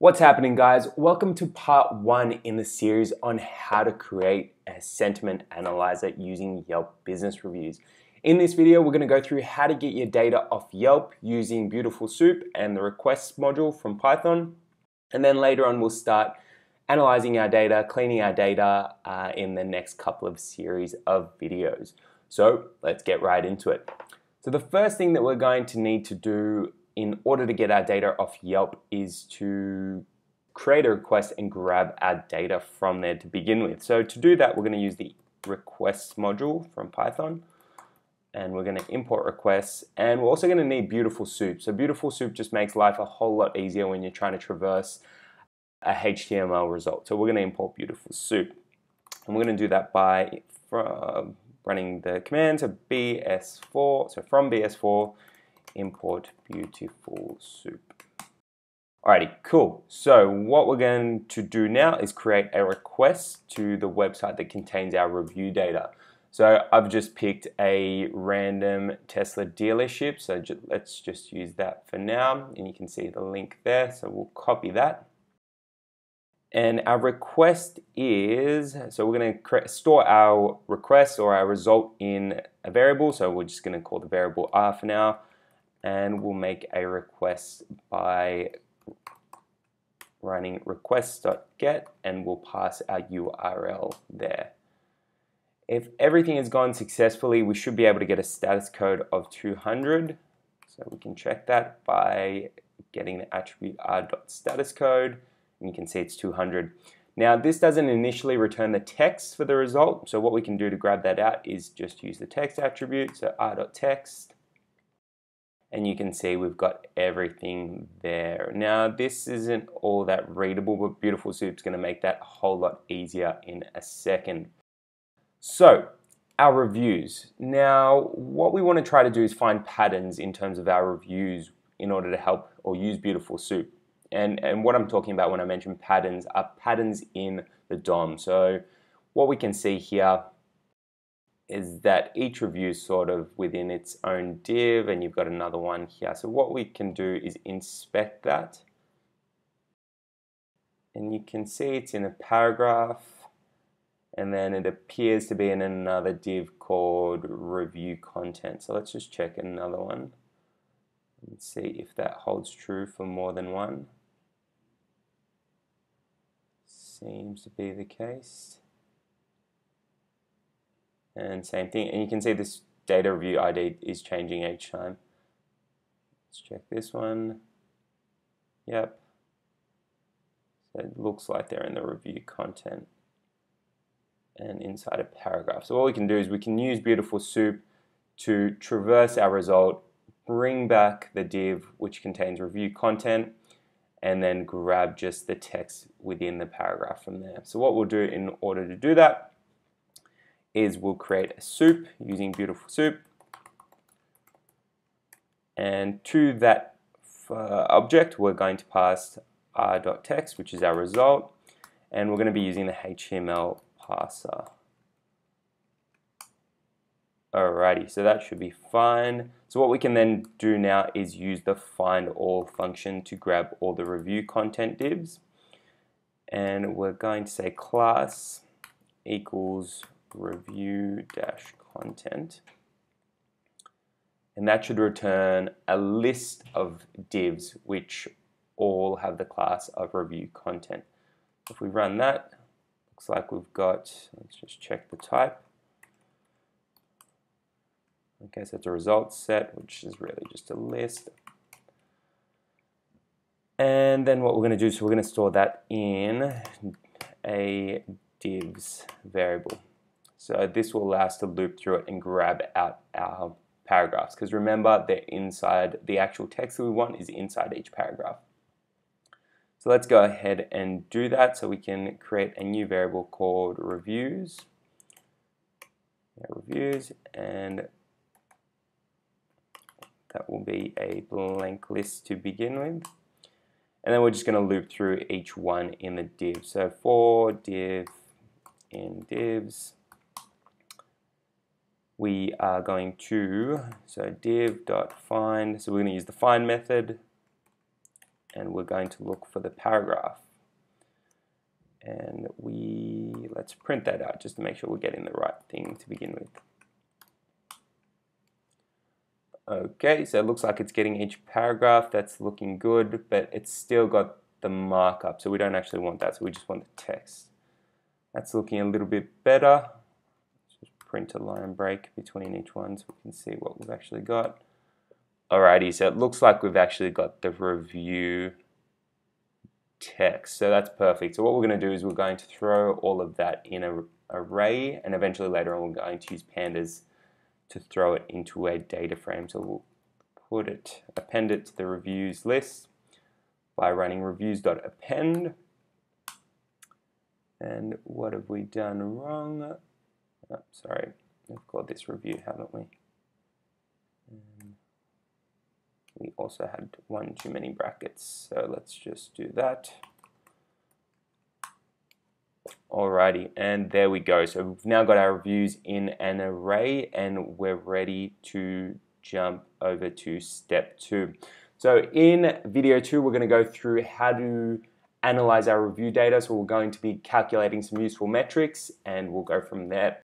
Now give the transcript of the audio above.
What's happening, guys? Welcome to part one in the series on how to create a sentiment analyzer using Yelp business reviews. In this video, we're going to go through how to get your data off Yelp using Beautiful Soup and the requests module from Python. And then later on, we'll start analyzing our data, cleaning our data uh, in the next couple of series of videos. So let's get right into it. So the first thing that we're going to need to do in order to get our data off Yelp is to create a request and grab our data from there to begin with. So to do that, we're going to use the requests module from Python and we're going to import requests and we're also going to need beautiful soup so beautiful soup just makes life a whole lot easier when you're trying to traverse a HTML result so we're going to import beautiful soup and we're going to do that by running the command so bs4 so from bs4 import beautiful soup. Alrighty, cool. So what we're going to do now is create a request to the website that contains our review data. So I've just picked a random Tesla dealership. So let's just use that for now. And you can see the link there. So we'll copy that. And our request is, so we're going to store our request or our result in a variable. So we're just going to call the variable R for now and we'll make a request by running request.get and we'll pass our URL there. If everything has gone successfully, we should be able to get a status code of 200. So we can check that by getting the attribute r.statuscode and you can see it's 200. Now this doesn't initially return the text for the result, so what we can do to grab that out is just use the text attribute, so r.text and you can see we've got everything there. Now this isn't all that readable, but Beautiful Soup's gonna make that a whole lot easier in a second. So, our reviews. Now, what we wanna try to do is find patterns in terms of our reviews in order to help or use Beautiful Soup. And, and what I'm talking about when I mention patterns are patterns in the DOM. So what we can see here is that each review is sort of within its own div and you've got another one here. So what we can do is inspect that and you can see it's in a paragraph and then it appears to be in another div called review content. So let's just check another one and see if that holds true for more than one. Seems to be the case and same thing and you can see this data review ID is changing each time. Let's check this one. Yep. So it looks like they're in the review content and inside a paragraph. So all we can do is we can use beautiful soup to traverse our result bring back the div which contains review content and then grab just the text within the paragraph from there. So what we'll do in order to do that is we'll create a soup using beautiful soup and to that uh, object we're going to pass r.text which is our result and we're going to be using the HTML parser Alrighty, so that should be fine. So what we can then do now is use the find all function to grab all the review content divs. And we're going to say class equals review dash content and that should return a list of divs which all have the class of review content. If we run that, looks like we've got, let's just check the type. Okay, so it's a results set, which is really just a list. And then what we're going to do is we're going to store that in a divs variable. So uh, this will allow us to loop through it and grab out our paragraphs because remember they're inside the actual text that we want is inside each paragraph. So let's go ahead and do that so we can create a new variable called reviews. Yeah, reviews and that will be a blank list to begin with. And then we're just going to loop through each one in the div. So for div in divs we are going to, so div dot find, so we're going to use the find method and we're going to look for the paragraph. And we, let's print that out just to make sure we're getting the right thing to begin with. Okay, so it looks like it's getting each paragraph. That's looking good, but it's still got the markup, so we don't actually want that, so we just want the text. That's looking a little bit better. Print a line break between each one so we can see what we've actually got. Alrighty, so it looks like we've actually got the review text. So that's perfect. So what we're going to do is we're going to throw all of that in a array and eventually later on we're going to use pandas to throw it into a data frame. So we'll put it, append it to the reviews list by running reviews.append. And what have we done wrong? Oh, sorry, we've got this review, haven't we? Um, we also had one too many brackets, so let's just do that. Alrighty, and there we go. So we've now got our reviews in an array and we're ready to jump over to step two. So in video two, we're gonna go through how to analyze our review data. So we're going to be calculating some useful metrics and we'll go from there.